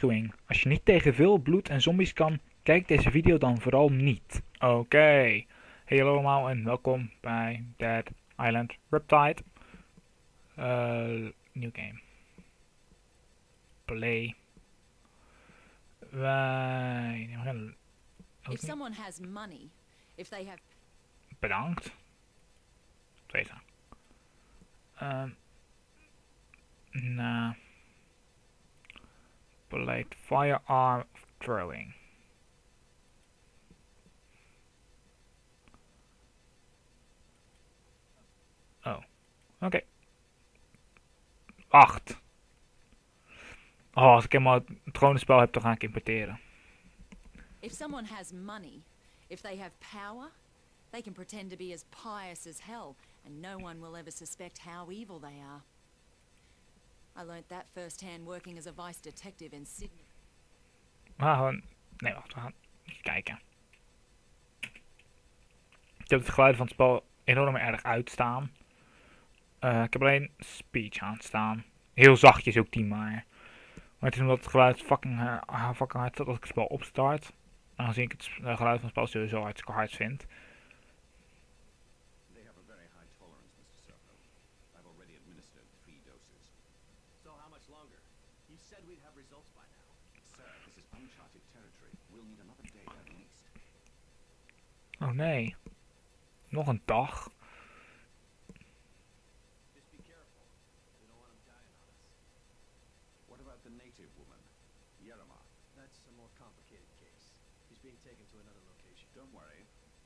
Waarschuwing. Als je niet tegen veel bloed en zombies kan, kijk deze video dan vooral niet. Oké. Hey hallo allemaal en welkom bij Dead Island Riptide. Uh, nieuw game. Play. Wij If someone has money, if they have Bedankt. Blade firearm throwing. Oh. Okay. Acht. Oh, als ik helemaal het spel heb, dan ga ik importeren. If someone has money, if they have power, they can pretend to be as pious as hell, and no one will ever suspect how evil they are. I learnt that firsthand working as a vice detective in Sydney. Ah, nee, wacht, we gaan even kijken. Ik heb het geluid van het spel enorm erg uitstaan. Uh, ik heb alleen speech aan staan. Heel zachtjes ook die maar. Maar het is omdat het geluid fucking, uh, fucking hard staat als ik het spel opstart. Aangezien ik het geluid van het spel sowieso hartstikke hard vind.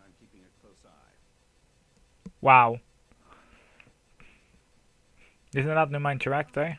I'm keeping a close eye. Wow. Dit is inderdaad nu mijn tractor.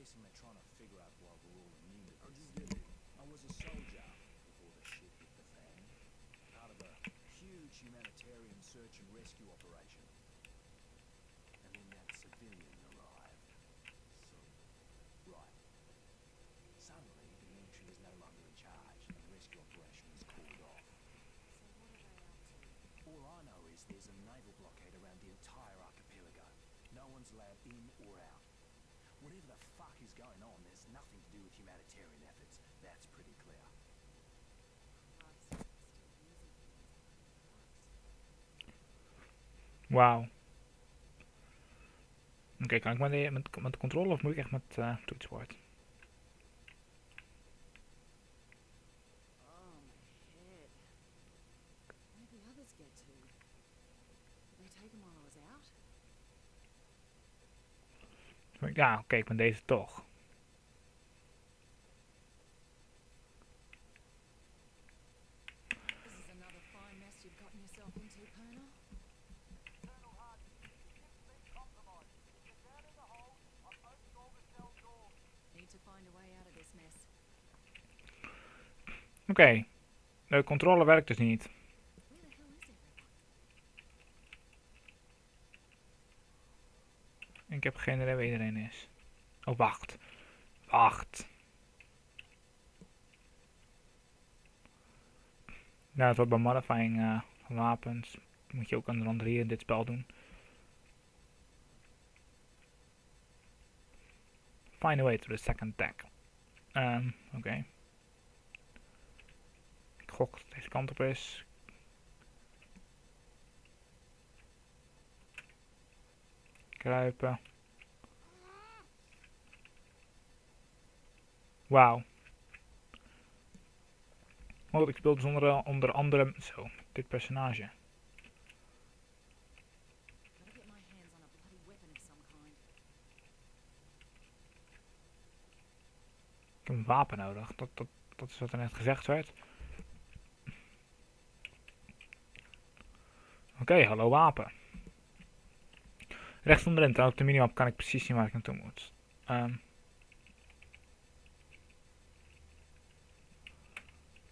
guessing they're trying to figure out why we're all immune to this. You get in? I was a soldier before the shit hit the fan. Part of a huge humanitarian search and rescue operation. And then that civilian arrived. So, right. Suddenly, the military is no longer in charge, and the rescue operation was called off. All I know is there's a naval blockade around the entire archipelago. No one's allowed in or out. Whatever the fuck is going on, there's nothing to do with humanitarian efforts. That's pretty clear. Wauw. Oké, okay, kan ik met de, met, met de controle of moet ik echt met uh, toetsenbord? Ja, oké, ik ben deze toch. Oké, okay. de controle werkt dus niet. Ik heb geen idee waar iedereen is. Oh, wacht. Wacht. Nou, het wordt bij modifying uh, wapens. Moet je ook onder andere hier in dit spel doen. Find a way to the second deck. Um, oké. Okay. Ik gok dat deze kant op is. Kruipen. Wauw. Want ik speel zonder eh, onder, andere zo, dit personage. Ik heb een wapen nodig, dat, dat, dat is wat er net gezegd werd. Oké, hallo wapen. Rechts onderin, op de minimap kan ik precies zien waar ik naartoe moet. Um,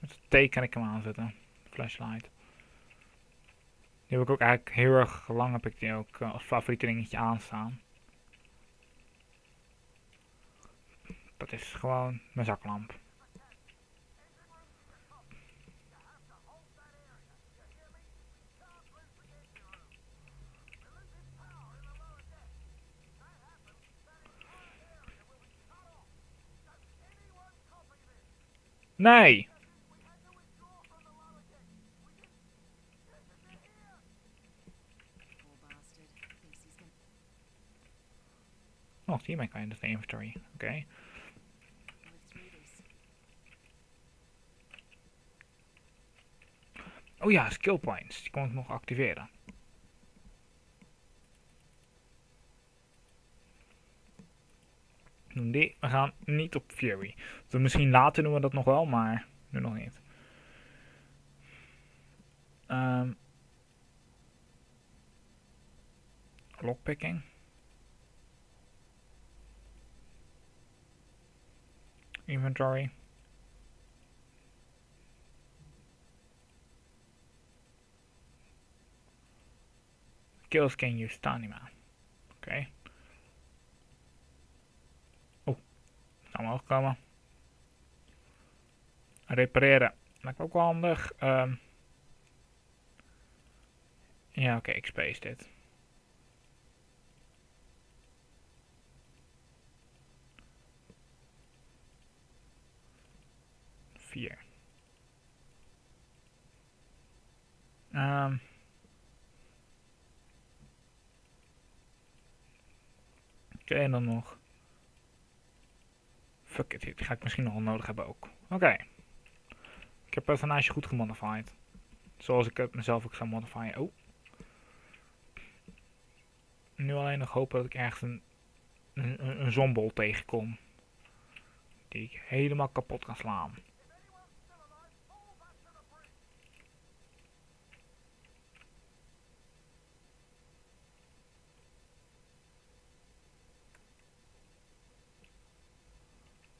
met T kan ik hem aanzetten. Flashlight. Die heb ik ook eigenlijk heel erg lang heb ik die ook eh, als favoriete dingetje aanstaan. Dat is gewoon mijn zaklamp. Nee! Hiermee kan je dus de inventory. This. Oh ja, skill points. Die kon ik nog activeren. Doen die. We gaan niet op Fury. Dus misschien later doen we dat nog wel, maar nu nog niet. Ehm lockpicking. Inventory. Kills can use stamina. Oké. Oh, omhoog komen. Repareren. Lijkt ook wel handig. Ehm ja, oké, ik space dit. Ehm Oké, en dan nog. Fuck it, die ga ik misschien nog wel nodig hebben ook. Oké. Ik heb personage goed gemodified. Zoals ik het mezelf ook zou modifieren. Oh. Nu alleen nog hopen dat ik ergens een, een, een, tegenkom. Die ik helemaal kapot kan slaan. Ah.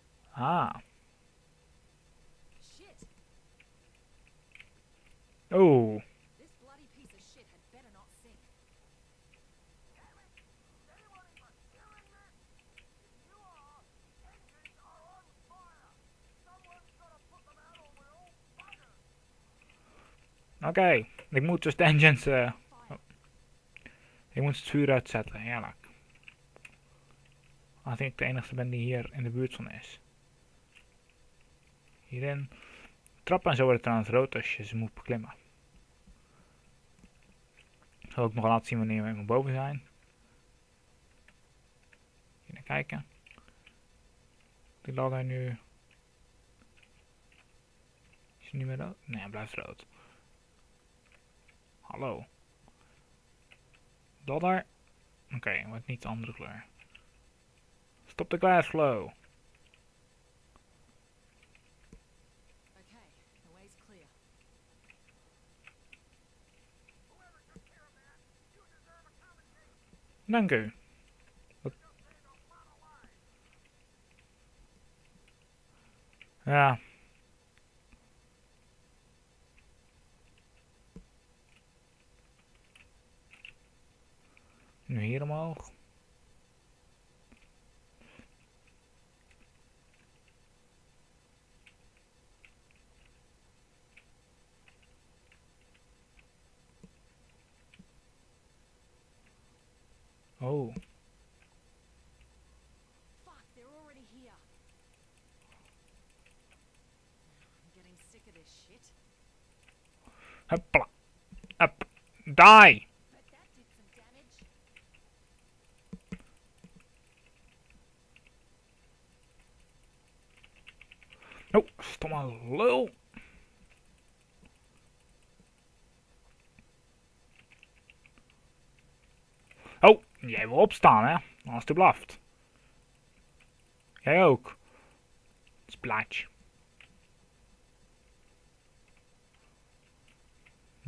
Shit! Oh. This bloody piece of shit had better not sink. Oké. Ik moet dus de engines... eh, oh. Ik moet het vuur uitzetten, heerlijk. Als ik de enige ben die hier in de buurt van is. Hierin. Trappen en zo worden trouwens rood als je ze moet beklimmen. Ik zal ook nog laten zien wanneer we boven zijn. Naar kijken. Die ladder nu. Is hij niet meer rood? Nee, hij blijft rood. Hallo. Ladder. Oké, wat niet de andere kleur. Stop de glass flow. Okay, the way's clear. Dank Ja. Nu hier omhoog. Sick of this shit. Huppla. Up. Die! Bet that did some damage. Oh, stomme lul. Oh, jij wil opstaan, hè? Alsjeblieft. Jij ook. Splaatje.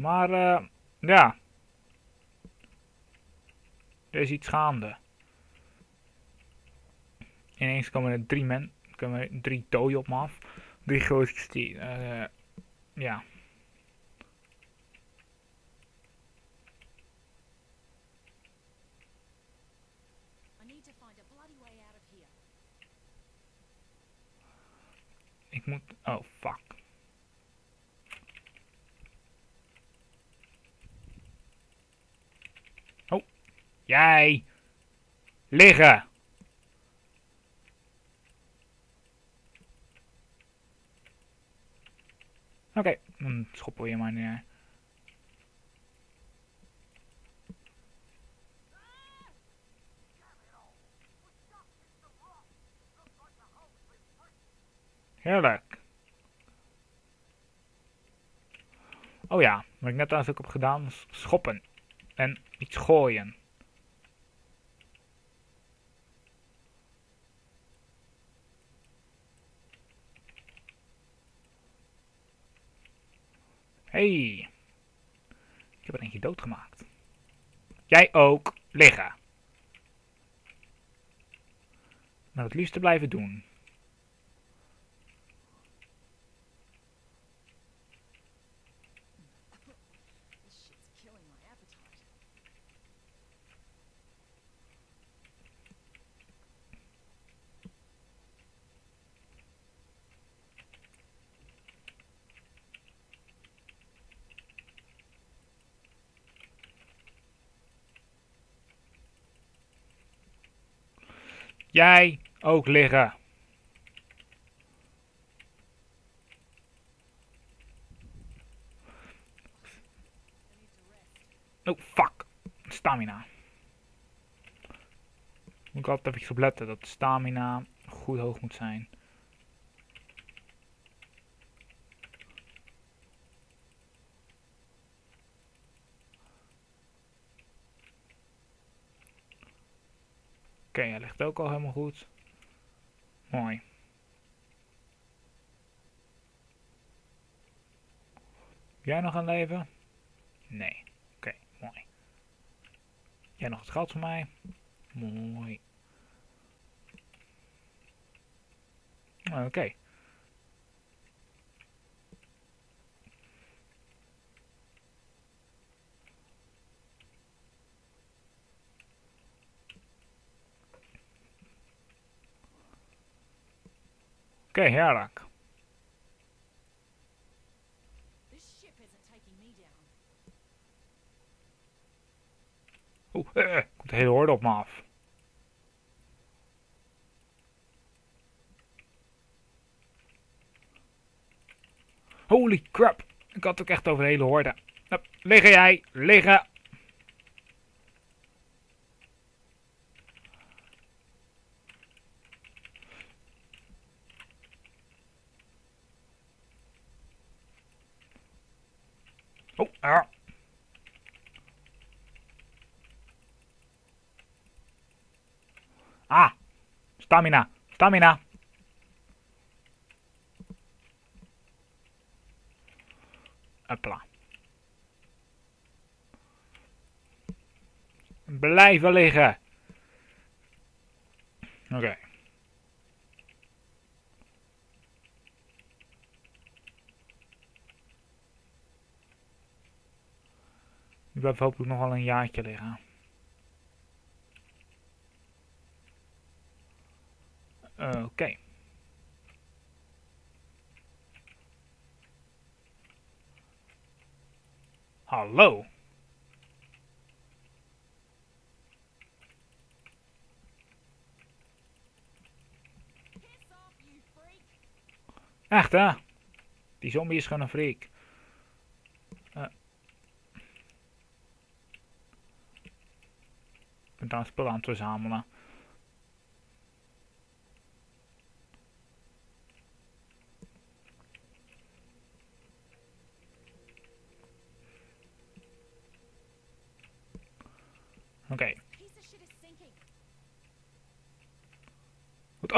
Maar, eh, ja. Er is iets gaande. Ineens komen er drie men, komen er drie dooien op me af. Drie gootjes die, eh, ja. Ik moet, oh fuck. Oh, jij. Liggen. Oké, dan schoppen we je maar neer. Heerlijk. Oh ja, wat ik net trouwens ook heb gedaan schoppen. En iets gooien. Hey. Ik heb er eentje doodgemaakt. Jij ook. Liggen. Maar het liefste blijven doen. Jij ook liggen. Oh, fuck. Stamina. Moet ik altijd even op letten dat stamina goed hoog moet zijn. Oké, hij ligt ook al helemaal goed. Mooi. Jij nog aan leven? Nee. Oké, mooi. Jij nog het geld voor mij? Mooi. Oké, heerlijk. This ship isn't taking me down. Oeh, eh, komt de hele horde op me af. Holy crap. Ik had ook echt over de hele horde. Hup, liggen jij, liggen. Oh, ah. Ah, stamina, stamina. Hopla. Blijven liggen. Oké. Die blijft hopelijk nog wel een jaartje liggen. Oké. Hallo. Echt hè? Die zombie is gewoon een freak. Eh. Ik ben daar spullen aan verzamelen.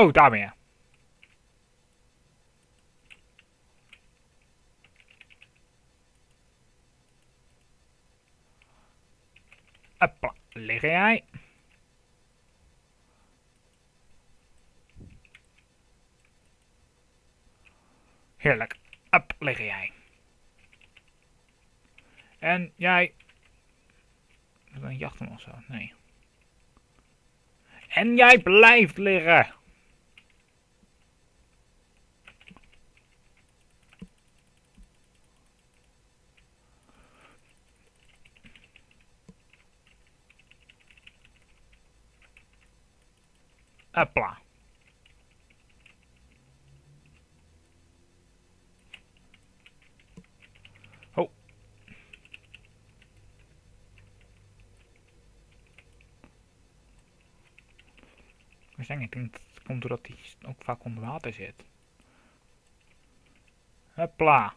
Oh, daar ben je. Hoppa, jij. Heerlijk. Up, liggen jij. En jij... Is dat een jacht of zo? Nee. En jij blijft liggen. Hopla. Oh. Ik denk, ik denk dat het komt doordat hij ook vaak onder water zit. Hopla.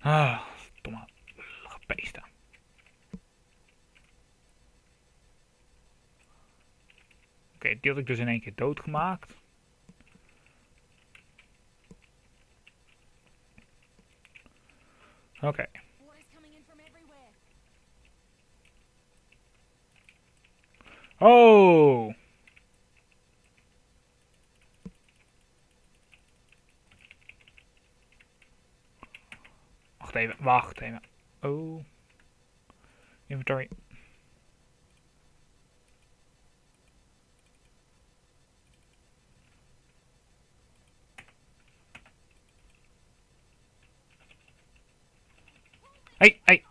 Ah, domme Oké, die had ik dus in één keer doodgemaakt. Oké. Oh! Wacht even, wacht even. Oh. Inventory. Hey, hey.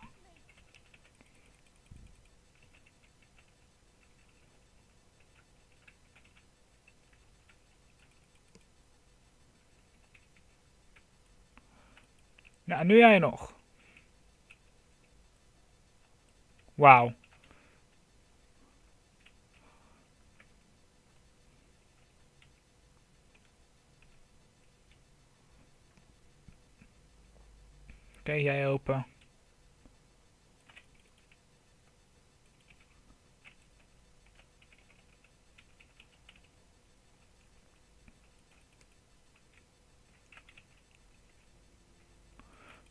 Nou, nu jij nog. Wauw. Oké, jij open.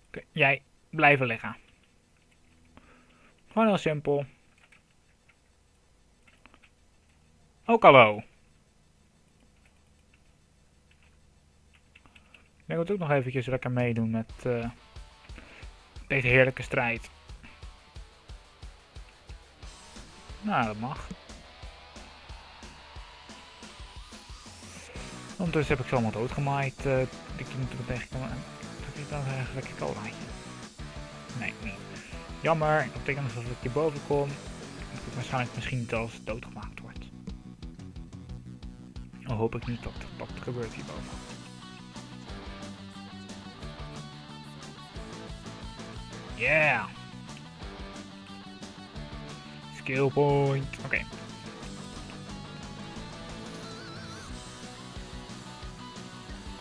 Oké, jij blijven liggen. Gewoon heel simpel. Ook hallo. Ik moet ook nog eventjes lekker meedoen met eh, deze heerlijke strijd. Nou, dat mag. Ondertussen heb ik ze allemaal doodgemaaid. eh die ik toen tegenkwam. Ik dan eigenlijk colaatje? Nee, niet. Jammer, dat betekent dat ik hierboven kom, dat ik waarschijnlijk misschien als doodgemaakt wordt. Al hoop ik niet dat dat gebeurt hierboven. Yeah! Skill point. Oké.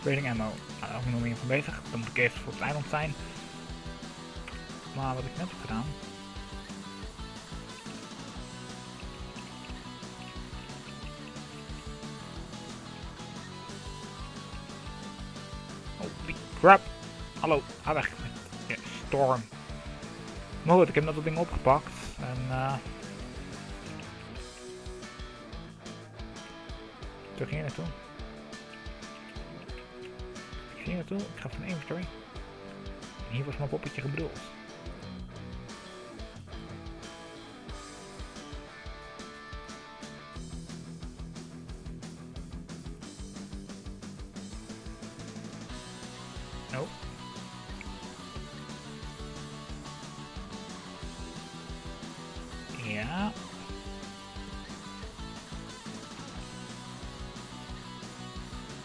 Grading ammo. Daar ben ik nog meer van bezig. Dan moet ik eerst voor het eiland zijn. Maar wat ik net heb gedaan. Holy crap. Hallo, ga weg je storm. Maar goed, ik heb net dat ding opgepakt. En eh... Terug hier naartoe. Ik ga van inventory. En hier was mijn poppetje gebedoeld. Oh. Ja.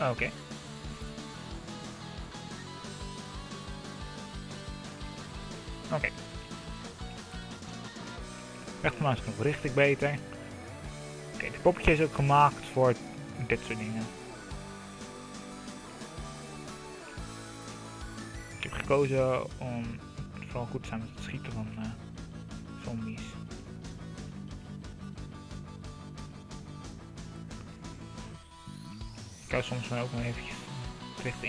Oké. Oké. Rechtermuis richt ik beter. Oké, dit poppetje is ook gemaakt voor dit soort dingen. Ik heb gekozen om vooral goed te zijn met het schieten van eh, zombies. Ik hou soms maar ook nog eventjes het licht